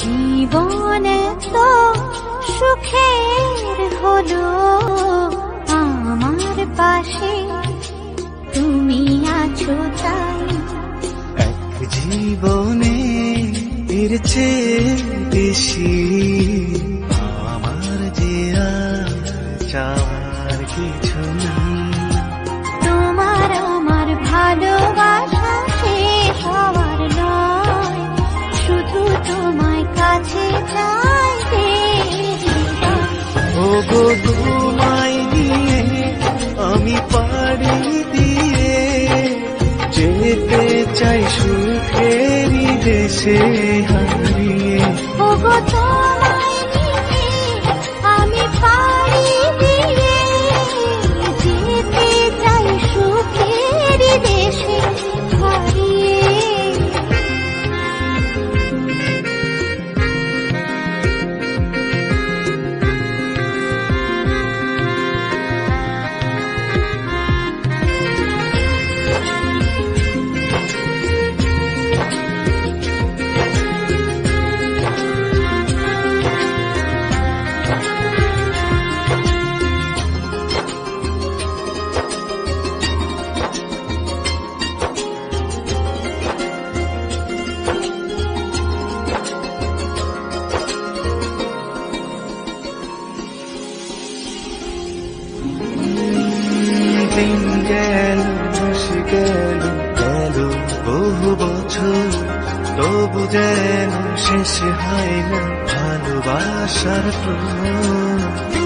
জীবন তো সুখের হলো আমার পাশে। তুমি আছো তাই। এক জীবনে এর চেয়ে বেশি আমার যে চাওয়ার কিছু নেই। তোমার আমার ভালোবাসা শেষ হওয়ার নয় শুধু তোমায় কাছে চাই ও গো তোমায় নিয়ে আমি পাড়ি দিয়ে যেতে চাই সুখেরই দেশে হারিয়ে দিন গেল মাস গেল গেল বহু বছর তবু যেন শেষ হয় না ভালোবাসার প্রমাণ।